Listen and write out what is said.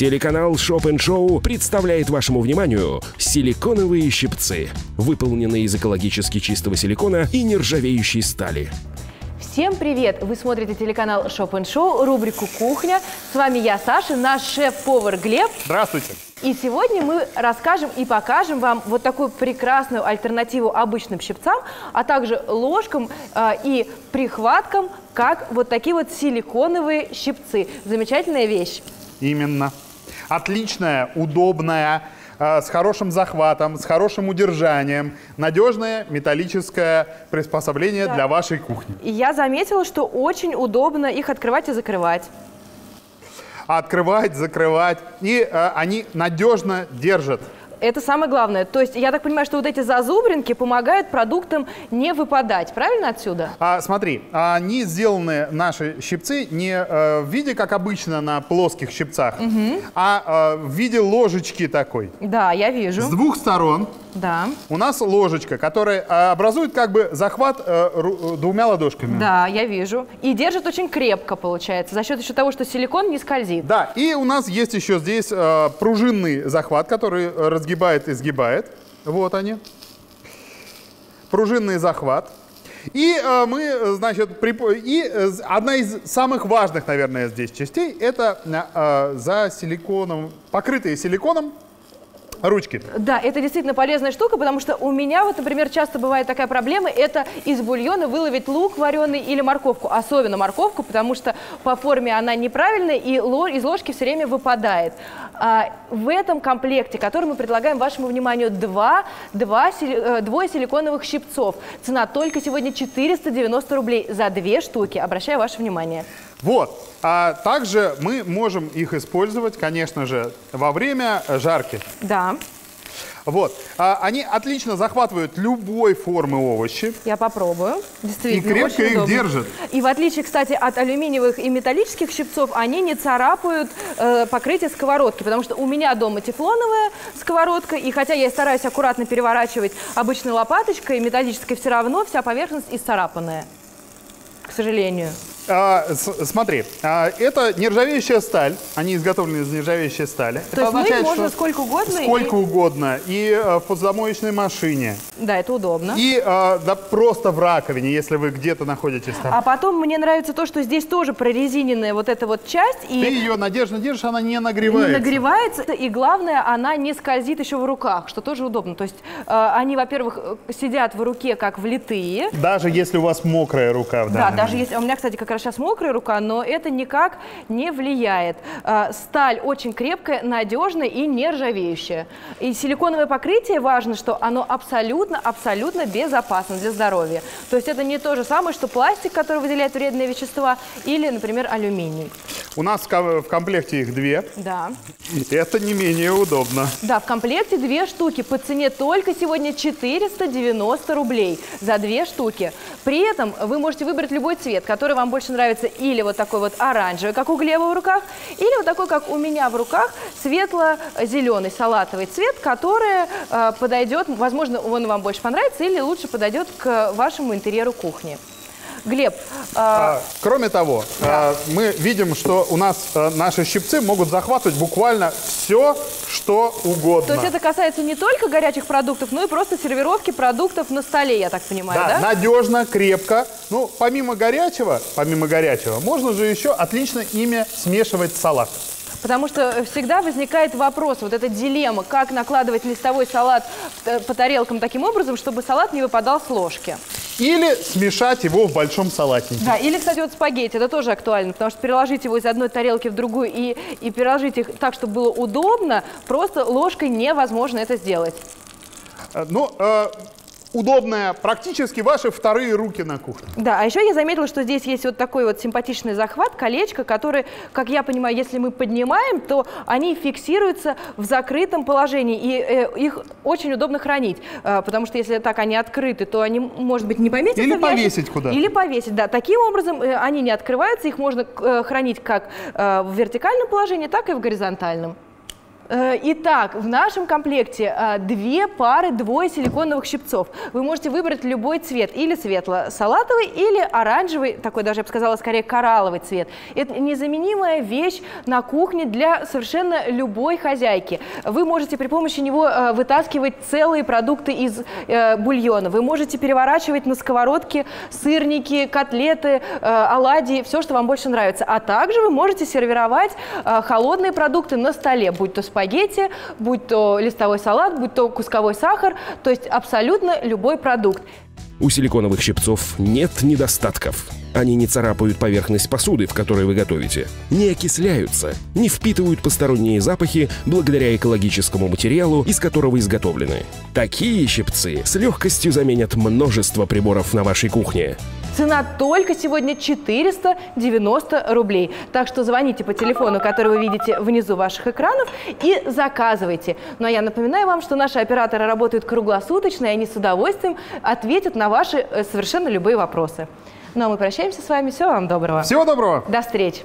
Телеканал Shop Show представляет вашему вниманию силиконовые щипцы, выполненные из экологически чистого силикона и нержавеющей стали. Всем привет! Вы смотрите телеканал Shop Show, рубрику «Кухня». С вами я, Саша, наш шеф-повар Глеб. Здравствуйте! И сегодня мы расскажем и покажем вам вот такую прекрасную альтернативу обычным щипцам, а также ложкам э, и прихваткам, как вот такие вот силиконовые щипцы. Замечательная вещь. Именно. Отличная, удобная, э, с хорошим захватом, с хорошим удержанием, надежное металлическое приспособление Да. для вашей кухни. И я заметила, что очень удобно их открывать и закрывать. Открывать, закрывать, и э, они надежно держат. Это самое главное. То есть я так понимаю, что вот эти зазубринки помогают продуктам не выпадать. Правильно отсюда? А, смотри, они сделаны, наши щипцы, не э, в виде, как обычно на плоских щипцах, а э, в виде ложечки такой. Да, я С вижу. двух сторон Да. у нас ложечка, которая э, образует как бы захват э, ру- двумя ладошками. Да, я вижу. И держит очень крепко, получается, за счет еще того, что силикон не скользит. Да, и у нас есть еще здесь э, пружинный захват, который э, разгибает и сгибает. Вот они. Пружинный захват. И э, мы, значит, припо- и э, одна из самых важных, наверное, здесь частей, это э, за силиконом, покрытые силиконом ручки. Да, это действительно полезная штука, потому что у меня вот, например, часто бывает такая проблема, это из бульона выловить лук вареный или морковку, особенно морковку, потому что по форме она неправильная и из ложки все время выпадает. А, в этом комплекте, который мы предлагаем вашему вниманию, два, два, э, двое силиконовых щипцов. Цена только сегодня 490 рублей за две штуки. Обращаю ваше внимание. Вот. А также мы можем их использовать, конечно же, во время жарки. Да, Вот. А, они отлично захватывают любой формы овощи. я попробую. Действительно, И крепко их удобно. держит. И в отличие, кстати, от алюминиевых и металлических щипцов, они не царапают э, покрытие сковородки, потому что у меня дома тефлоновая сковородка, и хотя я стараюсь аккуратно переворачивать обычной лопаточкой, металлической все равно вся поверхность исцарапанная, к сожалению. А, смотри, а, это нержавеющая сталь. Они изготовлены из нержавеющей стали. То есть мыть можно сколько угодно и- Сколько угодно. И э, в посудомоечной машине. Да, это удобно. И э, да, просто в раковине, если вы где-то находитесь там. А потом мне нравится то, что здесь тоже прорезиненная вот эта вот часть, и Ты ее надежно держишь, она не не нагревается. нагревается, и главное, она не скользит еще в руках, что тоже удобно. То есть э, они, во-первых, э, сидят в руке как влитые. Даже если у вас мокрая рука Да, даже если... У меня, кстати, как раз сейчас мокрая рука, но это никак не влияет. Э, сталь очень крепкая, надежная и нержавеющая. И силиконовое покрытие, важно, что оно абсолютно, абсолютно безопасно для здоровья. То есть это не то же самое, что пластик, который выделяет вредные вещества, или, например, алюминий. У нас в ко- в комплекте их две. Да. Это не менее удобно. Да, в комплекте две штуки по цене только сегодня 490 рублей за две штуки. При этом вы можете выбрать любой цвет, который вам больше нравится, или вот такой вот оранжевый, как у Глеба в руках, или вот такой, как у меня в руках, светло-зеленый салатовый цвет, который э, подойдет, возможно, он вам больше понравится, или лучше подойдет к вашему интерьеру кухни. Глеб, э, А, кроме того, а, мы видим, что у нас а, наши щипцы могут захватывать буквально все, что угодно. то есть это касается не только горячих продуктов, но и просто сервировки продуктов на столе, я так понимаю, да, да? надежно, крепко. Ну, помимо горячего, помимо горячего, можно же еще отлично ими смешивать салат. Потому что всегда возникает вопрос, вот эта дилемма, как накладывать листовой салат э, по тарелкам таким образом, чтобы салат не выпадал с ложки. Или смешать его в большом салатнике. Да, или, кстати, вот спагетти, это тоже актуально, потому что переложить его из одной тарелки в другую и, и переложить их так, чтобы было удобно, просто ложкой невозможно это сделать. Э, Ну, э, удобная, практически ваши вторые руки на кухне. Да, а еще я заметила, что здесь есть вот такой вот симпатичный захват, колечко, который, как я понимаю, если мы поднимаем, то они фиксируются в закрытом положении, и э, их очень удобно хранить, э, потому что если так они открыты, то они, может быть, не поместятся Или повесить куда-то. Или повесить, да. Таким образом э, они не открываются, их можно э, хранить как э, в вертикальном положении, так и в горизонтальном. Э, итак, в нашем комплекте э, две пары, двое силиконовых щипцов. Вы можете выбрать любой цвет, или светло-салатовый, или оранжевый, такой даже, я бы сказала, скорее коралловый цвет. Это незаменимая вещь на кухне для совершенно любой хозяйки. Вы можете при помощи него э, вытаскивать целые продукты из бульона. Вы можете переворачивать на сковородке сырники, котлеты, оладьи, все, что вам больше нравится. А также вы можете сервировать холодные продукты на столе, будь то спагетти, спагетти, будь то листовой салат, будь то кусковой сахар, то есть абсолютно любой продукт. У силиконовых щипцов нет недостатков. Они не царапают поверхность посуды, в которой вы готовите, не окисляются, не впитывают посторонние запахи благодаря экологическому материалу, из которого изготовлены. Такие щипцы с легкостью заменят множество приборов на вашей кухне. Цена только сегодня 490 рублей. Так что звоните по телефону, который вы видите внизу ваших экранов, и заказывайте. Ну а я напоминаю вам, что наши операторы работают круглосуточно, и они с удовольствием ответят на ваши э, совершенно любые вопросы. Ну а мы прощаемся с вами. Всего вам доброго. Всего доброго. До встречи.